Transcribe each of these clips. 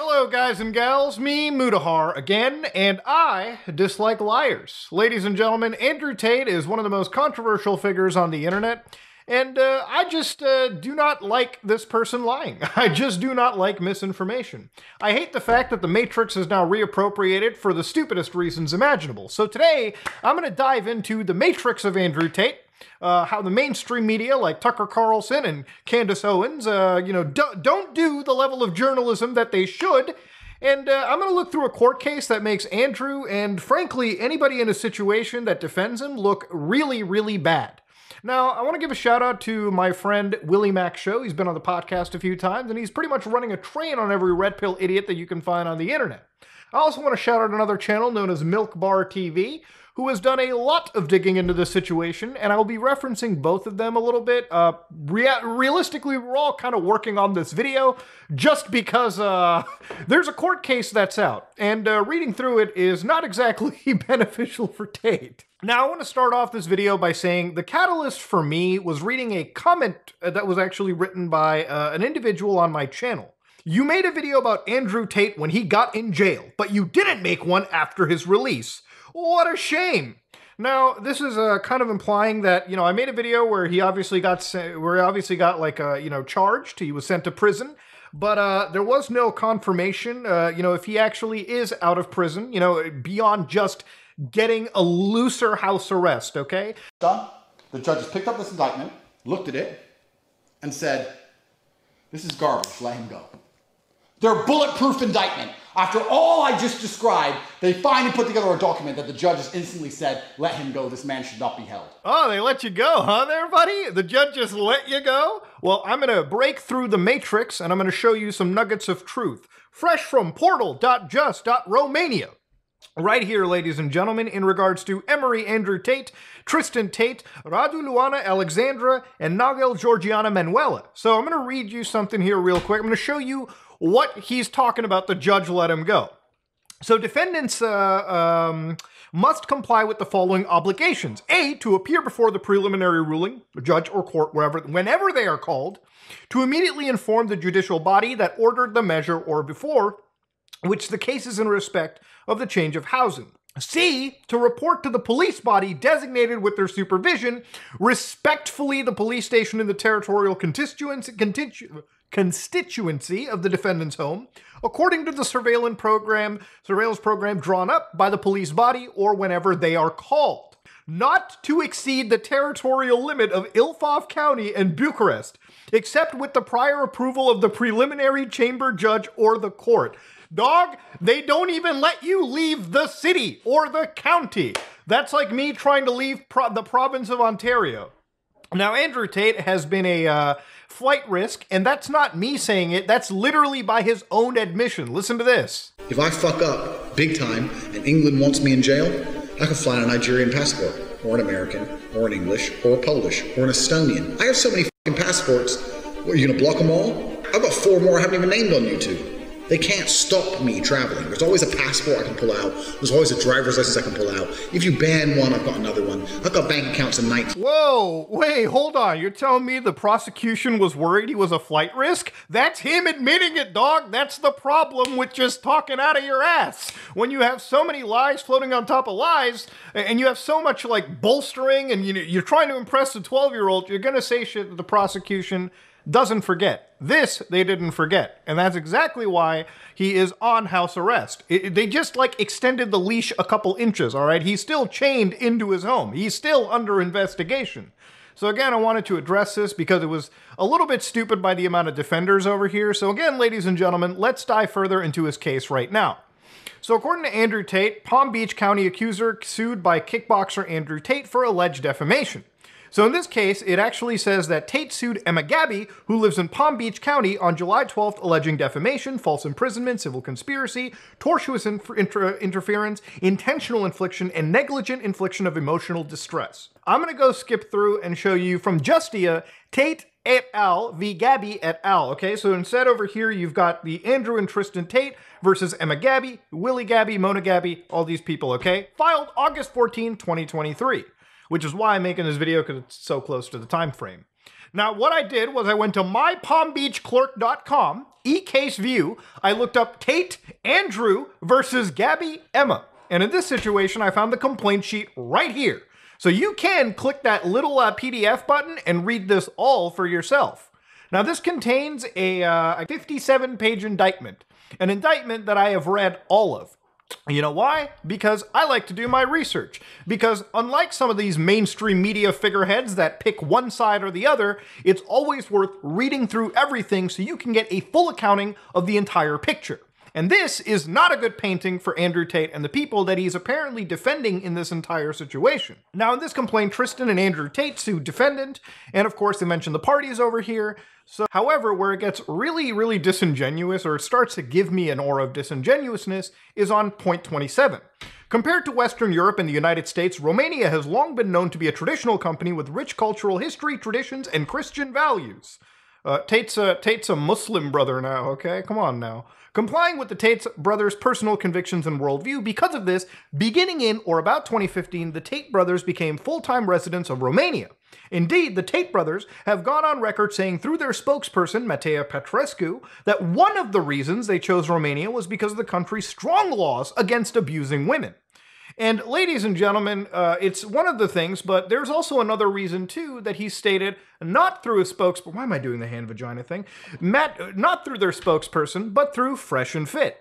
Hello, guys and gals. Me, Mutahar, again, and I dislike liars. Ladies and gentlemen, Andrew Tate is one of the most controversial figures on the internet, and uh, I just uh, do not like this person lying. I just do not like misinformation. I hate the fact that the Matrix is now reappropriated for the stupidest reasons imaginable. So today, I'm going to dive into the Matrix of Andrew Tate uh, how the mainstream media like Tucker Carlson and Candace Owens, uh, you know, do, don't do the level of journalism that they should. And uh, I'm going to look through a court case that makes Andrew and, frankly, anybody in a situation that defends him look really, really bad. Now, I want to give a shout out to my friend Willie Mac Show. He's been on the podcast a few times, and he's pretty much running a train on every red pill idiot that you can find on the internet. I also want to shout out another channel known as Milk Bar TV, who has done a lot of digging into this situation, and I'll be referencing both of them a little bit. Uh, rea- realistically, we're all kind of working on this video just because uh, there's a court case that's out, and uh, reading through it is not exactly beneficial for Tate. Now, I want to start off this video by saying the catalyst for me was reading a comment that was actually written by uh, an individual on my channel. You made a video about Andrew Tate when he got in jail, but you didn't make one after his release. What a shame. Now, this is uh, kind of implying that, you know, I made a video where he obviously got, where he obviously got like, uh, you know, charged. He was sent to prison. But uh, there was no confirmation, uh, you know, if he actually is out of prison, you know, beyond just getting a looser house arrest, okay? Done. The judges picked up this indictment, looked at it, and said, this is garbage, let him go. They're bulletproof indictment. After all I just described, they finally put together a document that the judges instantly said, let him go, this man should not be held. Oh, they let you go, huh, there, buddy? The judge just let you go? Well, I'm going to break through the matrix and I'm going to show you some nuggets of truth. Fresh from portal.just.romania. Right here, ladies and gentlemen, in regards to Emory Andrew Tate, Tristan Tate, Radu Luana Alexandra, and Naghel Georgiana Manuela. So I'm going to read you something here real quick. I'm going to show you what he's talking about, the judge let him go. So defendants uh, um, must comply with the following obligations. A, to appear before the preliminary ruling, judge or court, wherever, whenever they are called, to immediately inform the judicial body that ordered the measure or before, which the case is in respect of the change of housing. C, to report to the police body designated with their supervision, respectfully the police station in the territorial constituency, constitu- constituency of the defendant's home, according to the surveillance program, surveillance program drawn up by the police body or whenever they are called. Not to exceed the territorial limit of Ilfov County and Bucharest, except with the prior approval of the preliminary chamber judge or the court. Dog, they don't even let you leave the city or the county. That's like me trying to leave pro- the province of Ontario. Now, Andrew Tate has been a uh, flight risk, and that's not me saying it, that's literally by his own admission. Listen to this. If I fuck up big time and England wants me in jail, I can fly on a Nigerian passport, or an American, or an English, or a Polish, or an Estonian. I have so many fucking passports. What, are you gonna block them all? I've got four more I haven't even named on YouTube. They can't stop me traveling. There's always a passport I can pull out. There's always a driver's license I can pull out. If you ban one, I've got another one. I've got bank accounts in 19. Whoa, wait, hold on. You're telling me the prosecution was worried he was a flight risk? That's him admitting it, dog. That's the problem with just talking out of your ass. When you have so many lies floating on top of lies, and you have so much like bolstering, and you're trying to impress a 12 year old, you're gonna say shit that the prosecution doesn't forget. This they didn't forget. And that's exactly why he is on house arrest. It, they just like extended the leash a couple inches, all right? He's still chained into his home. He's still under investigation. So again, I wanted to address this because it was a little bit stupid by the amount of defenders over here. So again, ladies and gentlemen, let's dive further into his case right now. So according to Andrew Tate, Palm Beach County accuser sued by kickboxer Andrew Tate for alleged defamation. So in this case, it actually says that Tate sued Emma Gabby, who lives in Palm Beach County, on July 12th, alleging defamation, false imprisonment, civil conspiracy, tortious inter- interference, intentional infliction, and negligent infliction of emotional distress. I'm going to go skip through and show you from Justia, Tate et al. v. Gabby et al. Okay, so instead over here you've got the Andrew and Tristan Tate versus Emma Gabby, Willie Gabby, Mona Gabby, all these people, okay? Filed August 14, 2023 which is why I'm making this video because it's so close to the time frame. Now, what I did was I went to mypalmbeachclerk.com eCase View, I looked up Tate Andrew versus Gabby Emma. And in this situation, I found the complaint sheet right here. So you can click that little uh, PDF button and read this all for yourself. Now, this contains a, uh, a 57 page indictment, an indictment that I have read all of. You know why? Because I like to do my research. Because unlike some of these mainstream media figureheads that pick one side or the other, it's always worth reading through everything so you can get a full accounting of the entire picture. And this is not a good painting for Andrew Tate and the people that he's apparently defending in this entire situation. Now, in this complaint, Tristan and Andrew Tate sue defendant, and of course, they mention the parties over here. So, however, where it gets really, really disingenuous, or it starts to give me an aura of disingenuousness, is on point 27. Compared to Western Europe and the United States, Romania has long been known to be a traditional company with rich cultural history, traditions, and Christian values. Uh, Tate's, a, Tate's a Muslim brother now, okay? Come on now. Complying with the Tate brothers' personal convictions and worldview, because of this, beginning in or about 2015, the Tate brothers became full time residents of Romania. Indeed, the Tate brothers have gone on record saying through their spokesperson, Mateea Petrescu, that one of the reasons they chose Romania was because of the country's strong laws against abusing women. And ladies and gentlemen, uh, it's one of the things, but there's also another reason too that he stated not through a spokesperson. Why am I doing the hand vagina thing? Matt, not through their spokesperson, but through Fresh and Fit.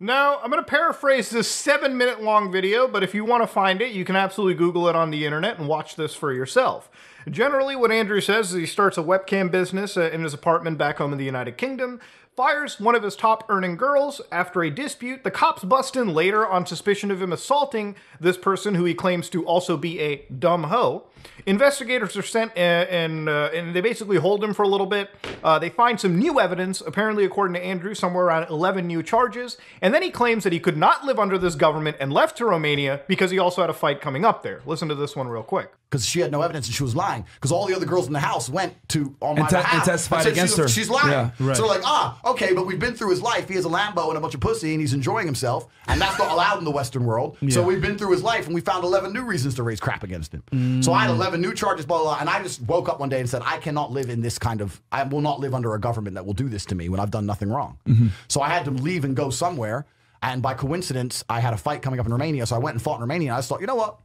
Now, I'm going to paraphrase this seven minute long video, but if you want to find it, you can absolutely Google it on the internet and watch this for yourself. Generally, what Andrew says is he starts a webcam business uh, in his apartment back home in the United Kingdom, fires one of his top earning girls after a dispute. The cops bust in later on suspicion of him assaulting this person who he claims to also be a dumb hoe. Investigators are sent uh, and uh, and they basically hold him for a little bit. Uh, they find some new evidence, apparently according to Andrew, somewhere around 11 new charges, and then he claims that he could not live under this government and left to Romania because he also had a fight coming up there. Listen to this one real quick. Because she had no evidence and she was lying. Because all the other girls in the house went to on my And te- and testified said against she- her. She's lying. Yeah, right. So they're like, ah, okay, but we've been through his life. He has a Lambo and a bunch of pussy, and he's enjoying himself, and that's not allowed in the Western world. So we've been through his life, and we found 11 new reasons to raise crap against him. So I had mm. 11 new charges, blah, blah, blah, and I just woke up one day and said, I cannot live in this kind of, I will not live under a government that will do this to me when I've done nothing wrong. Mm-hmm. So I had to leave and go somewhere. And by coincidence, I had a fight coming up in Romania. So I went and fought in Romania. And I just thought, you know what?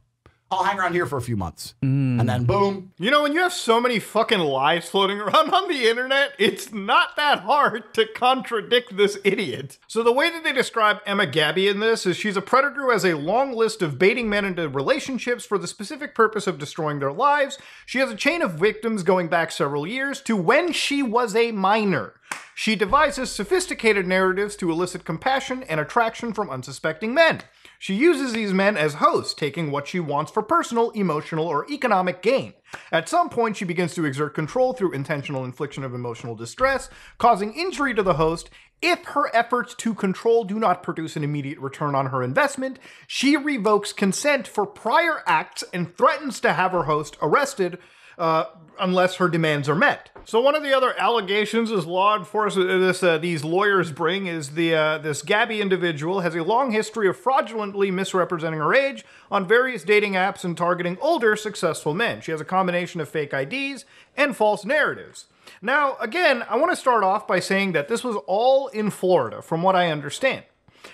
I'll hang around here for a few months. Mm. And then boom, You know, when you have so many fucking lies floating around on the internet, it's not that hard to contradict this idiot. So, the way that they describe Emma Gabby in this is she's a predator who has a long list of baiting men into relationships for the specific purpose of destroying their lives. She has a chain of victims going back several years to when she was a minor. She devises sophisticated narratives to elicit compassion and attraction from unsuspecting men. She uses these men as hosts, taking what she wants for personal, emotional, or economic gain. At some point, she begins to exert control through intentional infliction of emotional distress, causing injury to the host. If her efforts to control do not produce an immediate return on her investment, she revokes consent for prior acts and threatens to have her host arrested uh, unless her demands are met. So one of the other allegations is law enforcement uh, this uh, these lawyers bring is the uh, this Gabby individual has a long history of fraudulently misrepresenting her age on various dating apps and targeting older successful men. She has a combination of fake IDs and false narratives. Now, again, I want to start off by saying that this was all in Florida, from what I understand.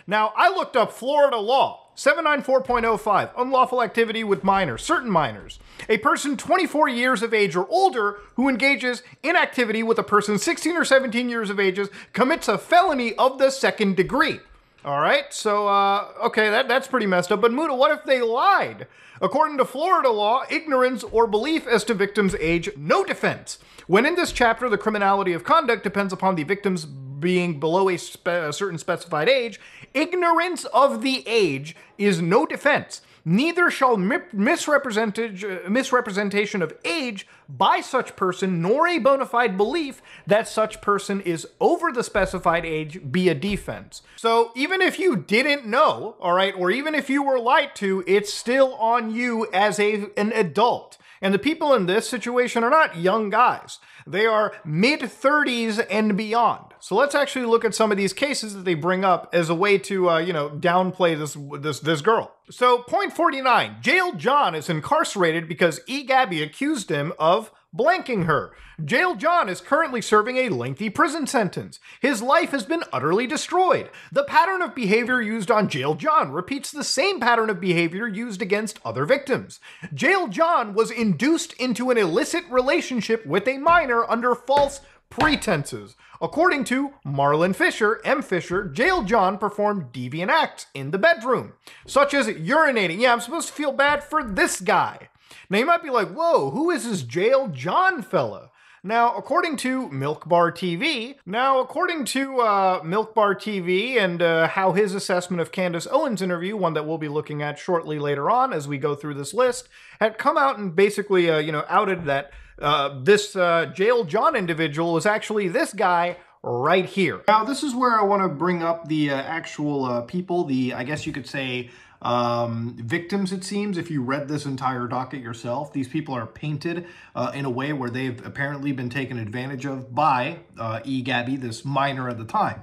Now, I looked up Florida law. 794.05, unlawful activity with minors, certain minors. A person 24 years of age or older who engages in activity with a person 16 or 17 years of age commits a felony of the second degree. All right, so, uh, okay, that, that's pretty messed up. But Muta, what if they lied? According to Florida law, ignorance or belief as to victim's age, no defense. When in this chapter, the criminality of conduct depends upon the victim's being below a, spe- a certain specified age, ignorance of the age is no defense. Neither shall misrepresentation of age by such person, nor a bona fide belief that such person is over the specified age be a defense. So even if you didn't know, all right, or even if you were lied to, it's still on you as a, an adult. And the people in this situation are not young guys. They are mid 30s and beyond. So let's actually look at some of these cases that they bring up as a way to, uh, you know, downplay this this this girl. So point 49, jailed John is incarcerated because E. Gabby accused him of blanking her. Jail John is currently serving a lengthy prison sentence. His life has been utterly destroyed. The pattern of behavior used on Jail John repeats the same pattern of behavior used against other victims. Jail John was induced into an illicit relationship with a minor under false pretenses. According to Marlon Fisher, M. Fisher, Jail John performed deviant acts in the bedroom, such as urinating. Yeah, I'm supposed to feel bad for this guy. Now you might be like, whoa, who is this Jail John fella? Now, according to Milk Bar TV, now according to uh, Milk Bar TV and uh, how his assessment of Candace Owens' interview, one that we'll be looking at shortly later on as we go through this list, had come out and basically, uh, you know, outed that uh, this uh, Jail John individual is actually this guy right here. Now, this is where I want to bring up the uh, actual uh, people, the, I guess you could say, um, victims, it seems, if you read this entire docket yourself. These people are painted uh, in a way where they've apparently been taken advantage of by uh, E. Gabby, this minor at the time.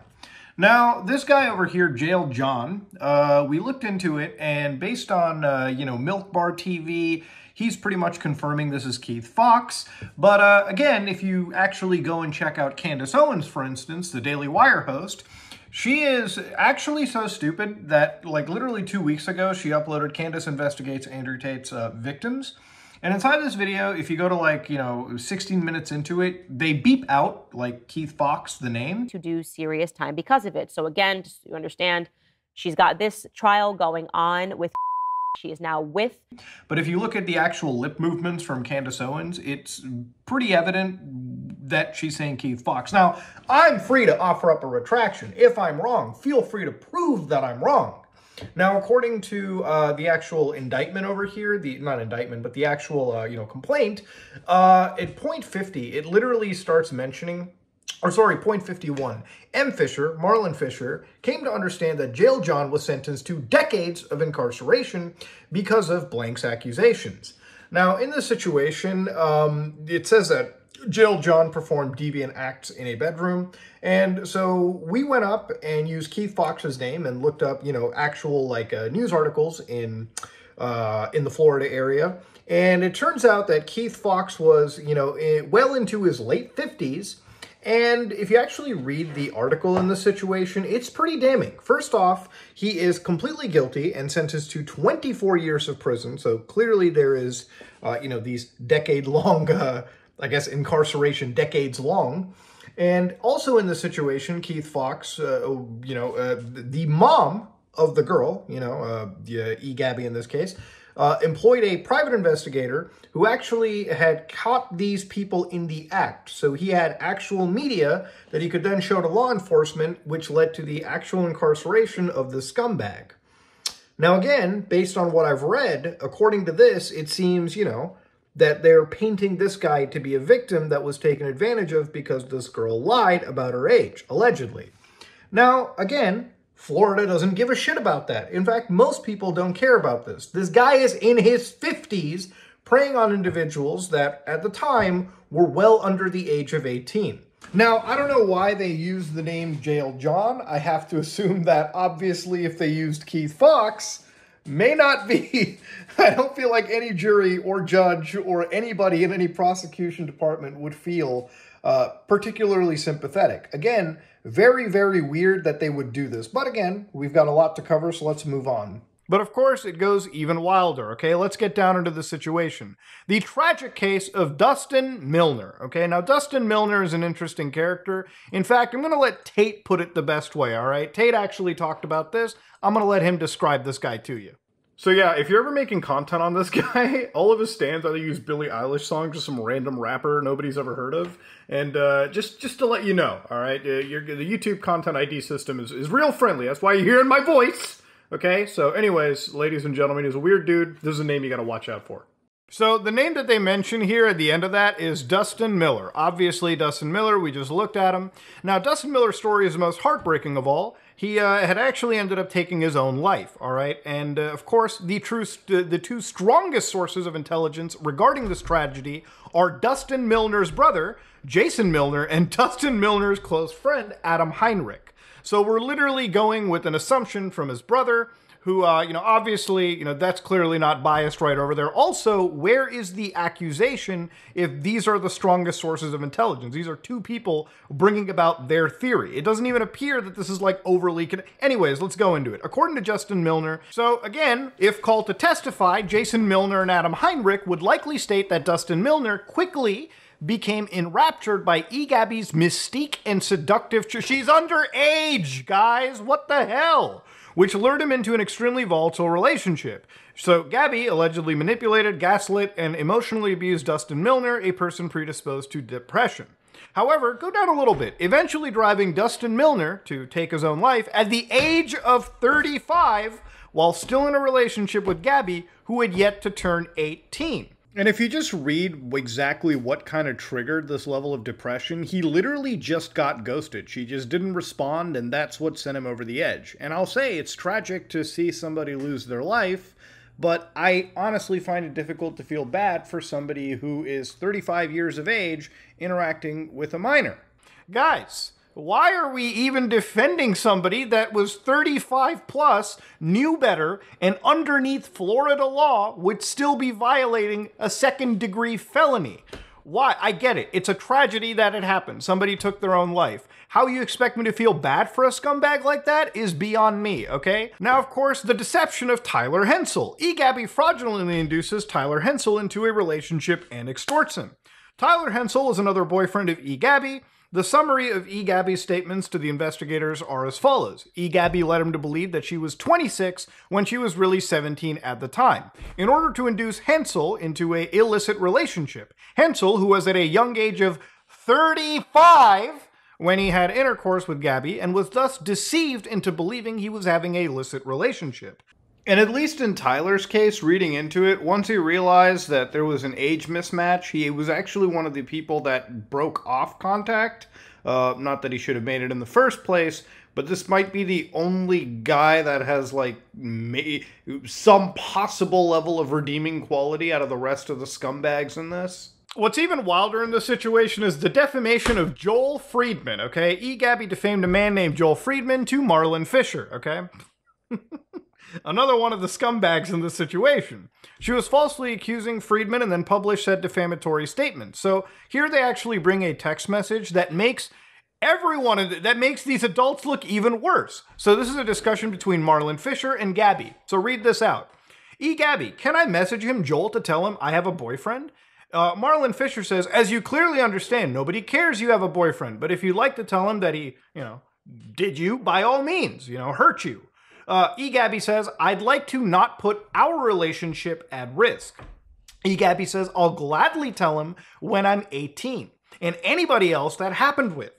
Now, this guy over here, Jail John, uh, we looked into it, and based on, uh, you know, Milk Bar TV, he's pretty much confirming this is Keith Fox. But uh, again, if you actually go and check out Candace Owens, for instance, the Daily Wire host, she is actually so stupid that, like, literally two weeks ago, she uploaded Candace Investigates Andrew Tate's uh, Victims. And inside this video, if you go to like, you know, 16 minutes into it, they beep out like Keith Fox, the name. To do serious time because of it. So again, just you understand, she's got this trial going on with she is now with. But if you look at the actual lip movements from Candace Owens, it's pretty evident that she's saying Keith Fox. Now, I'm free to offer up a retraction. If I'm wrong, feel free to prove that I'm wrong. Now, according to uh, the actual indictment over here, the not indictment, but the actual uh, you know complaint, uh, at point 50, it literally starts mentioning, or sorry, point 51. M. Fisher, Marlon Fisher, came to understand that Jail John was sentenced to decades of incarceration because of Blank's accusations. Now, in this situation, um, it says that Jail John performed deviant acts in a bedroom. And so we went up and used Keith Fox's name and looked up, you know, actual like uh, news articles in uh, in the Florida area. And it turns out that Keith Fox was, you know, well into his late 50s. And if you actually read the article in the situation, it's pretty damning. First off, he is completely guilty and sentenced to 24 years of prison. So clearly there is, uh, you know, these decade-long uh, I guess, incarceration decades long. And also in the situation, Keith Fox, uh, you know, uh, the mom of the girl, you know, uh, E. Gabby in this case, uh, employed a private investigator who actually had caught these people in the act. So he had actual media that he could then show to law enforcement, which led to the actual incarceration of the scumbag. Now, again, based on what I've read, according to this, it seems, you know, that they're painting this guy to be a victim that was taken advantage of because this girl lied about her age, allegedly. Now, again, Florida doesn't give a shit about that. In fact, most people don't care about this. This guy is in his 50s preying on individuals that, at the time, were well under the age of 18. Now, I don't know why they used the name Jail John. I have to assume that, obviously, if they used Keith Fox, may not be, I don't feel like any jury or judge or anybody in any prosecution department would feel uh, particularly sympathetic. Again, very, very weird that they would do this. But again, we've got a lot to cover, so let's move on. But of course, it goes even wilder, okay? Let's get down into the situation. The tragic case of Dustin Milner, okay? Now, Dustin Milner is an interesting character. In fact, I'm going to let Tate put it the best way, all right? Tate actually talked about this. I'm going to let him describe this guy to you. So yeah, if you're ever making content on this guy, all of his stands either use Billie Eilish songs or some random rapper nobody's ever heard of. And uh, just just to let you know, all right, uh, your, the YouTube content ID system is, is real friendly. That's why you're hearing my voice. Okay, so anyways, ladies and gentlemen, he's a weird dude. This is a name you got to watch out for. So the name that they mention here at the end of that is Dustin Miller. Obviously, Dustin Miller, we just looked at him. Now, Dustin Miller's story is the most heartbreaking of all. He uh, had actually ended up taking his own life, all right? And, uh, of course, the, true the two strongest sources of intelligence regarding this tragedy are Dustin Milner's brother, Jason Milner, and Dustin Milner's close friend, Adam Heinrich. So we're literally going with an assumption from his brother who, uh, you know, obviously, you know, that's clearly not biased right over there. Also, where is the accusation if these are the strongest sources of intelligence? These are two people bringing about their theory. It doesn't even appear that this is like overly. Con- Anyways, let's go into it. According to Justin Milner, so again, if called to testify, Jason Milner and Adam Heinrich would likely state that Dustin Milner quickly became enraptured by E. Gabby's mystique and seductive. Ch- She's underage, guys. What the hell? Which lured him into an extremely volatile relationship. So, Gabby allegedly manipulated, gaslit, and emotionally abused Dustin Milner, a person predisposed to depression. However, go down a little bit, eventually driving Dustin Milner to take his own life at the age of 35 while still in a relationship with Gabby, who had yet to turn 18. And if you just read exactly what kind of triggered this level of depression, he literally just got ghosted. She just didn't respond, and that's what sent him over the edge. And I'll say it's tragic to see somebody lose their life, but I honestly find it difficult to feel bad for somebody who is 35 years of age interacting with a minor. Guys, why are we even defending somebody that was 35 plus, knew better, and underneath Florida law would still be violating a second degree felony? Why? I get it. It's a tragedy that it happened. Somebody took their own life. How you expect me to feel bad for a scumbag like that is beyond me, okay? Now, of course, the deception of Tyler Hensel. eGabby fraudulently induces Tyler Hensel into a relationship and extorts him. Tyler Hensel is another boyfriend of E. The summary of E. Gabby's statements to the investigators are as follows. E. Gabby led him to believe that she was 26 when she was really 17 at the time, in order to induce Hensel into a illicit relationship. Hensel, who was at a young age of 35 when he had intercourse with Gabby and was thus deceived into believing he was having a illicit relationship. And at least in Tyler's case, reading into it, once he realized that there was an age mismatch, he was actually one of the people that broke off contact. Uh, not that he should have made it in the first place, but this might be the only guy that has like may- some possible level of redeeming quality out of the rest of the scumbags in this. What's even wilder in this situation is the defamation of Joel Friedman, okay? E. Gabby defamed a man named Joel Friedman to Marlon Fisher, okay? Another one of the scumbags in this situation. She was falsely accusing Friedman and then published said defamatory statement. So here they actually bring a text message that makes everyone that makes these adults look even worse. So this is a discussion between Marlon Fisher and Gabby. So read this out. E. Gabby, can I message him, Joel, to tell him I have a boyfriend? Uh, Marlon Fisher says, as you clearly understand, nobody cares you have a boyfriend, but if you'd like to tell him that he, you know, did you, by all means, you know, hurt you. Uh, E. Gabby says, I'd like to not put our relationship at risk. eGabby says, I'll gladly tell him when I'm 18 and anybody else that happened with.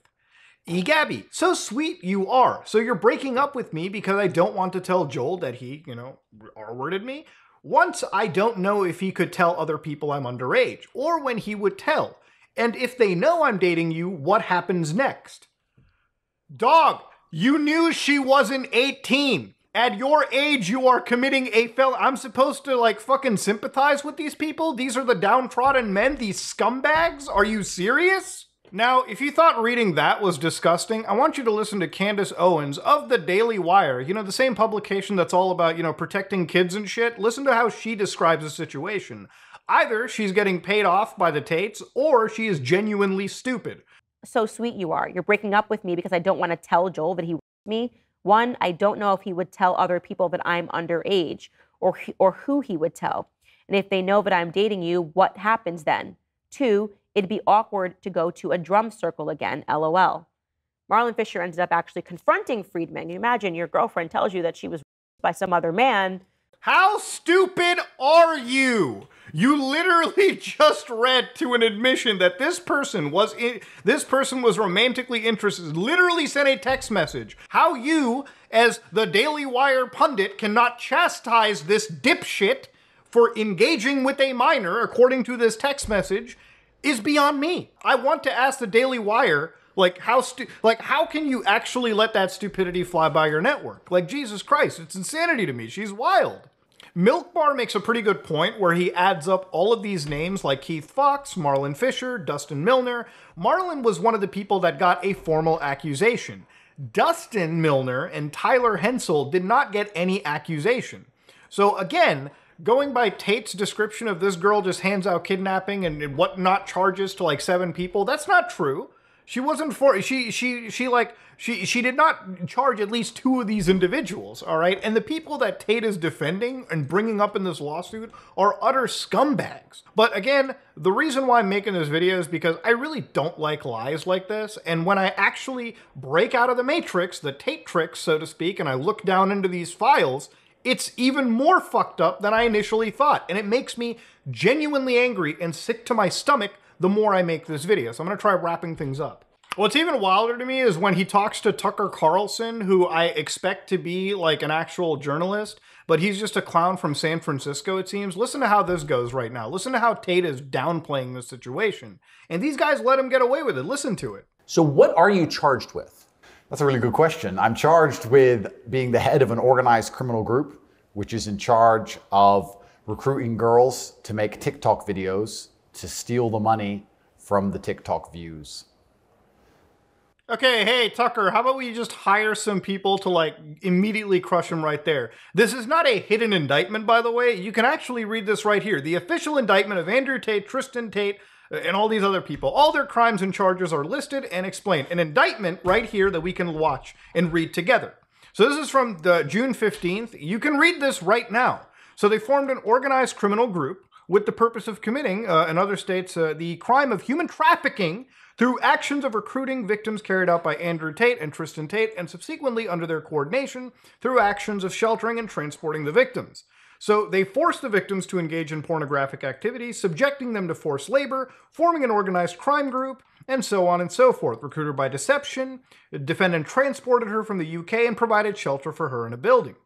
eGabby, so sweet you are. So you're breaking up with me because I don't want to tell Joel that he, you know, R-worded me? Once I don't know if he could tell other people I'm underage or when he would tell. And if they know I'm dating you, what happens next? Dog, you knew she wasn't 18. At your age, you are committing a fel. I'm supposed to like fucking sympathize with these people? These are the downtrodden men, these scumbags? Are you serious? Now, if you thought reading that was disgusting, I want you to listen to Candace Owens of the Daily Wire. You know, the same publication that's all about, you know, protecting kids and shit. Listen to how she describes the situation. Either she's getting paid off by the Tates, or she is genuinely stupid. So sweet you are. You're breaking up with me because I don't want to tell Joel that he me. One, I don't know if he would tell other people that I'm underage or or who he would tell. And if they know that I'm dating you, what happens then? Two, it'd be awkward to go to a drum circle again, lol. Marlon Fisher ended up actually confronting Friedman. You imagine your girlfriend tells you that she was by some other man. How stupid are you? You literally just read to an admission that this person was in, this person was romantically interested. Literally sent a text message. How you, as the Daily Wire pundit, cannot chastise this dipshit for engaging with a minor, according to this text message, is beyond me. I want to ask the Daily Wire like how stu- like how can you actually let that stupidity fly by your network? Like Jesus Christ, it's insanity to me. She's wild. Milk Bar makes a pretty good point where he adds up all of these names like Keith Fox, Marlon Fisher, Dustin Milner. Marlon was one of the people that got a formal accusation. Dustin Milner and Tyler Hensel did not get any accusation. So again, going by Tate's description of this girl just hands out kidnapping and whatnot charges to like seven people, that's not true. She wasn't for she she she like she she did not charge at least two of these individuals, all right? And the people that Tate is defending and bringing up in this lawsuit are utter scumbags. But again, the reason why I'm making this video is because I really don't like lies like this, and when I actually break out of the matrix, the Tatrix, so to speak, and I look down into these files, it's even more fucked up than I initially thought, and it makes me genuinely angry and sick to my stomach the more I make this video. So I'm gonna try wrapping things up. What's even wilder to me is when he talks to Tucker Carlson, who I expect to be like an actual journalist, but he's just a clown from San Francisco, it seems. Listen to how this goes right now. Listen to how Tate is downplaying the situation. And these guys let him get away with it. Listen to it. So, what are you charged with? That's a really good question. I'm charged with being the head of an organized criminal group, which is in charge of recruiting girls to make TikTok videos to steal the money from the TikTok views. Okay, hey, Tucker, how about we just hire some people to like immediately crush him right there? This is not a hidden indictment, by the way. You can actually read this right here. The official indictment of Andrew Tate, Tristan Tate, uh, and all these other people. All their crimes and charges are listed and explained. An indictment right here that we can watch and read together. So this is from the June 15th. You can read this right now. So they formed an organized criminal group with the purpose of committing, uh, in other states, uh, the crime of human trafficking through actions of recruiting victims carried out by Andrew Tate and Tristan Tate, and subsequently under their coordination through actions of sheltering and transporting the victims. So they forced the victims to engage in pornographic activities, subjecting them to forced labor, forming an organized crime group, and so on and so forth. Recruited by deception, the defendant transported her from the UK and provided shelter for her in a building.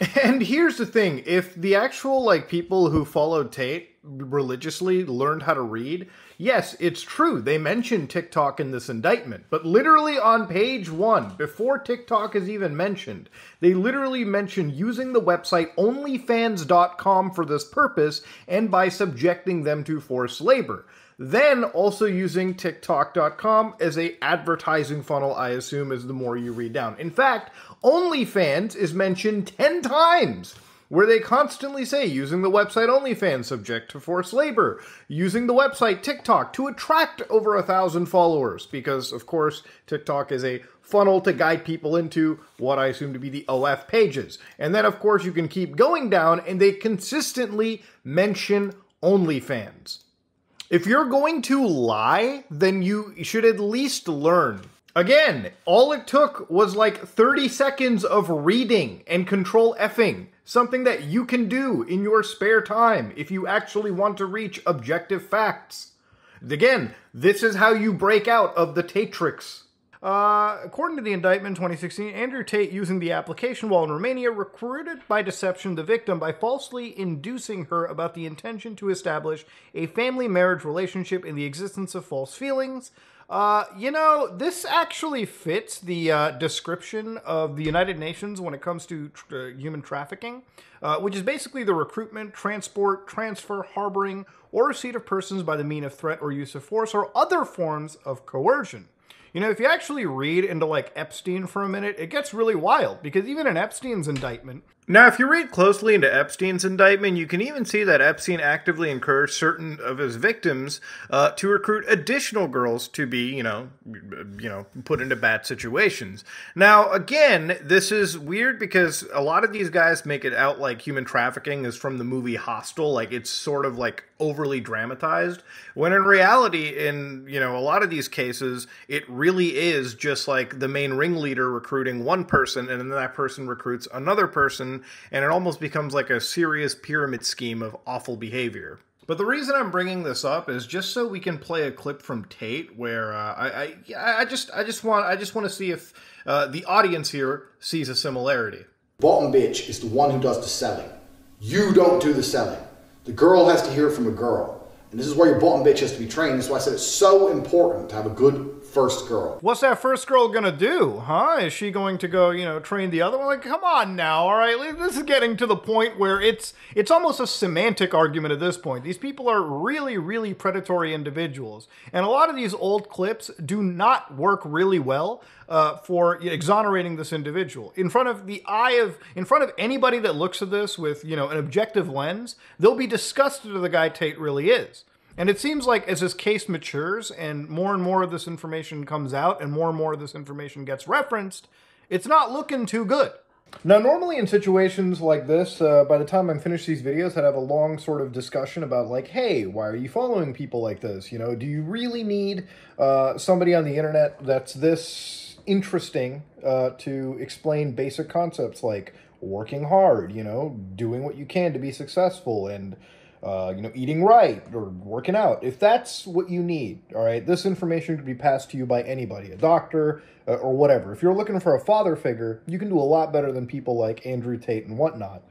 And here's the thing, if the actual like people who followed Tate religiously learned how to read, yes, it's true. They mentioned TikTok in this indictment, but literally on page 1, before TikTok is even mentioned, they literally mention using the website onlyfans.com for this purpose and by subjecting them to forced labor then also using tiktok.com as a advertising funnel i assume is the more you read down in fact OnlyFans is mentioned 10 times, where they constantly say using the website OnlyFans subject to forced labor, using the website TikTok to attract over a thousand followers, because of course TikTok is a funnel to guide people into what I assume to be the OF pages. And then of course you can keep going down and they consistently mention OnlyFans. If you're going to lie, then you should at least learn Again, all it took was like 30 seconds of reading and control effing. Something that you can do in your spare time if you actually want to reach objective facts. Again, this is how you break out of the Tatrix. Uh, according to the indictment in 2016, Andrew Tate, using the application while in Romania, recruited by deception the victim by falsely inducing her about the intention to establish a family marriage relationship in the existence of false feelings, uh, you know, this actually fits the uh, description of the United Nations when it comes to tr- uh, human trafficking, uh, which is basically the recruitment, transport, transfer, harboring, or receipt of persons by the mean of threat or use of force or other forms of coercion. You know, if you actually read into like Epstein for a minute, it gets really wild because even in Epstein's indictment, now, if you read closely into Epstein's indictment, you can even see that Epstein actively encouraged certain of his victims uh, to recruit additional girls to be, you know, you know, put into bad situations. Now, again, this is weird because a lot of these guys make it out like human trafficking is from the movie Hostel, like it's sort of like overly dramatized, when in reality, in you know a lot of these cases, it really is just like the main ringleader recruiting one person, and then that person recruits another person and it almost becomes like a serious pyramid scheme of awful behavior. But the reason I'm bringing this up is just so we can play a clip from Tate, where uh, I, I, I just, I just want, I just want to see if uh, the audience here sees a similarity. Bottom bitch is the one who does the selling. You don't do the selling. The girl has to hear it from a girl. And this is where your bottom bitch has to be trained. That's why I said it's so important to have a good first girl. What's that first girl gonna do, huh? Is she going to go, you know, train the other one? Like, come on now, all right. This is getting to the point where it's it's almost a semantic argument at this point. These people are really, really predatory individuals, and a lot of these old clips do not work really well uh, for exonerating this individual in front of the eye of in front of anybody that looks at this with you know an objective lens. They'll be disgusted of the guy Tate really is. And it seems like as this case matures and more and more of this information comes out and more and more of this information gets referenced, it's not looking too good. Now, normally in situations like this, uh, by the time I'm finished these videos, I'd have a long sort of discussion about like, hey, why are you following people like this? You know, do you really need uh, somebody on the internet that's this interesting uh, to explain basic concepts like working hard, you know, doing what you can to be successful and uh, you know, eating right or working out. If that's what you need, all right, this information could be passed to you by anybody, a doctor uh, or whatever. If you're looking for a father figure, you can do a lot better than people like Andrew Tate and whatnot.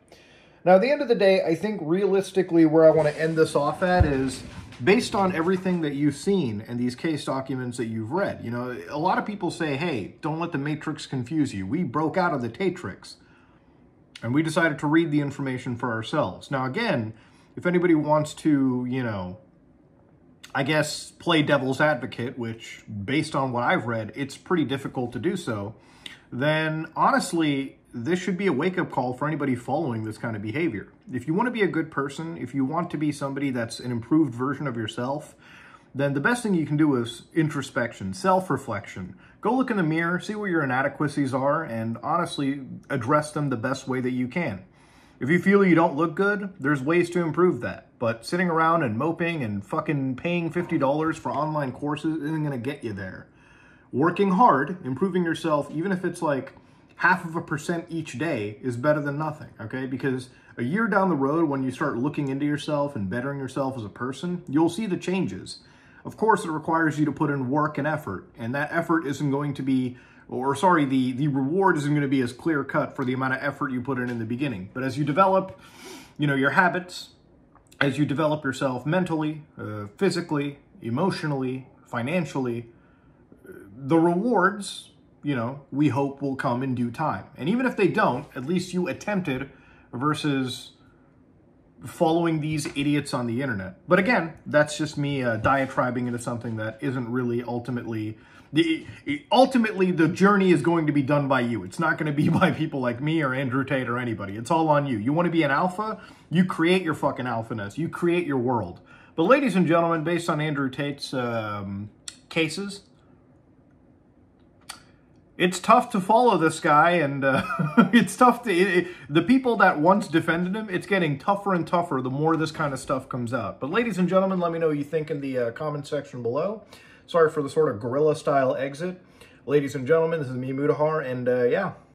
Now, at the end of the day, I think realistically where I want to end this off at is based on everything that you've seen and these case documents that you've read. You know, a lot of people say, hey, don't let the matrix confuse you. We broke out of the Tatrix and we decided to read the information for ourselves. Now, again, if anybody wants to, you know, I guess play devil's advocate, which based on what I've read, it's pretty difficult to do so, then honestly, this should be a wake up call for anybody following this kind of behavior. If you want to be a good person, if you want to be somebody that's an improved version of yourself, then the best thing you can do is introspection, self reflection. Go look in the mirror, see where your inadequacies are, and honestly address them the best way that you can. If you feel you don't look good, there's ways to improve that. But sitting around and moping and fucking paying $50 for online courses isn't going to get you there. Working hard, improving yourself, even if it's like half of a percent each day, is better than nothing, okay? Because a year down the road, when you start looking into yourself and bettering yourself as a person, you'll see the changes. Of course, it requires you to put in work and effort, and that effort isn't going to be or sorry, the, the reward isn't going to be as clear cut for the amount of effort you put in in the beginning. But as you develop, you know, your habits, as you develop yourself mentally, uh, physically, emotionally, financially, the rewards, you know, we hope will come in due time. And even if they don't, at least you attempted versus following these idiots on the internet. But again, that's just me uh, diatribing into something that isn't really ultimately the, ultimately, the journey is going to be done by you. It's not going to be by people like me or Andrew Tate or anybody. It's all on you. You want to be an alpha? You create your fucking alphaness. You create your world. But ladies and gentlemen, based on Andrew Tate's um, cases, it's tough to follow this guy, and uh, it's tough to. It, it, the people that once defended him, it's getting tougher and tougher the more this kind of stuff comes out. But, ladies and gentlemen, let me know what you think in the uh, comment section below. Sorry for the sort of guerrilla style exit. Ladies and gentlemen, this is me, Mutahar, and uh, yeah,